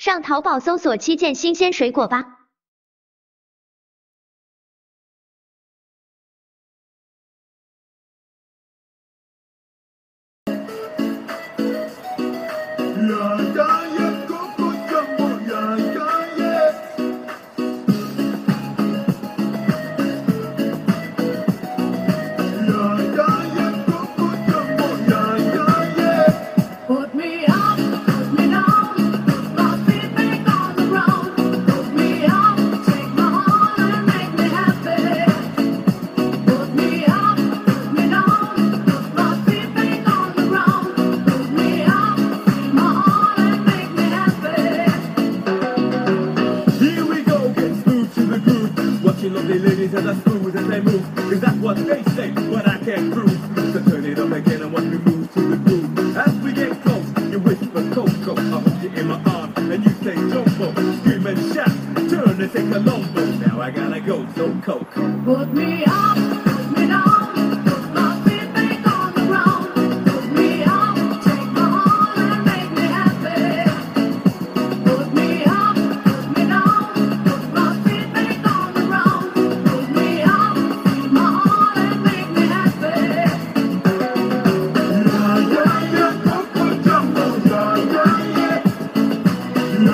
上淘宝搜索七件新鲜水果吧。Lovely ladies and as smooth as they move. Cause that's what they say, but I can't prove. So turn it up again and watch me move to the groove. As we get close, you whisper Coco I hold you in my arms and you say Jumbo Scream and shout, turn and take a Colombo Now I gotta go, so Coco. Put me up.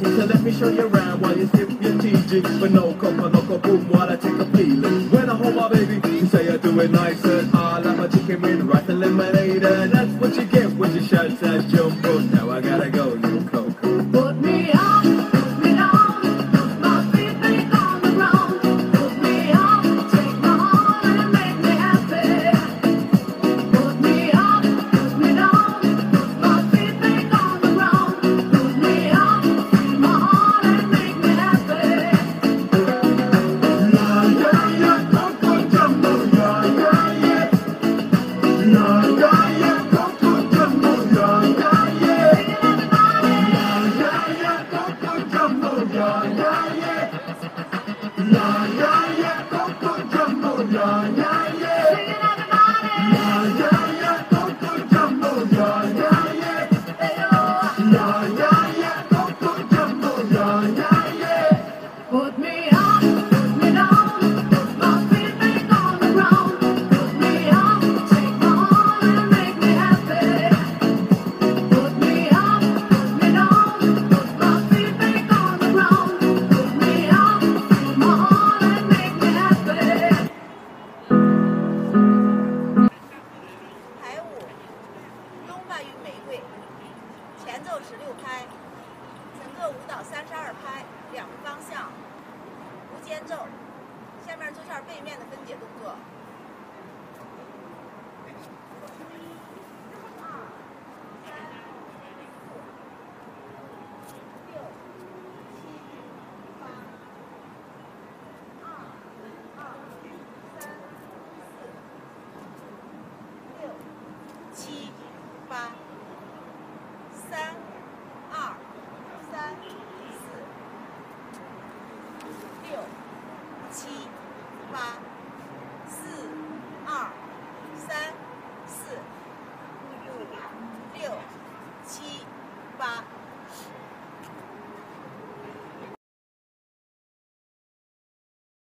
So let me show you around while you skip your TG. But no coca, no boom while I take a peeling. When I hold my baby, you say I do it nicer. Yeah. 舞蹈三十二拍两个方向无间奏。下面做下背面的分解动作。